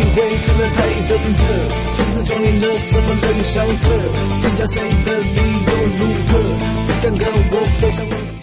你会可能台等着，甚至庄严了什么都笑着，更加谁的理由如何？只看看我背上。